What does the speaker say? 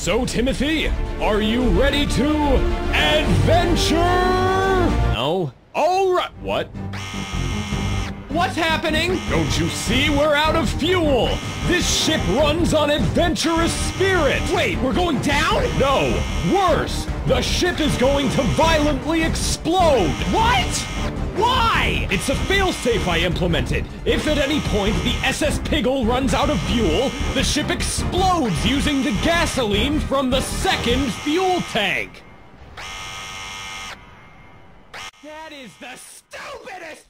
So, Timothy, are you ready to adventure? No? Alright. What? What's happening? Don't you see we're out of fuel? This ship runs on adventurous spirit. Wait, we're going down? No, worse. The ship is going to violently explode. What? Why? It's a failsafe I implemented. If at any point the SS Piggle runs out of fuel, the ship explodes using the gasoline from the second fuel tank. That is the stupidest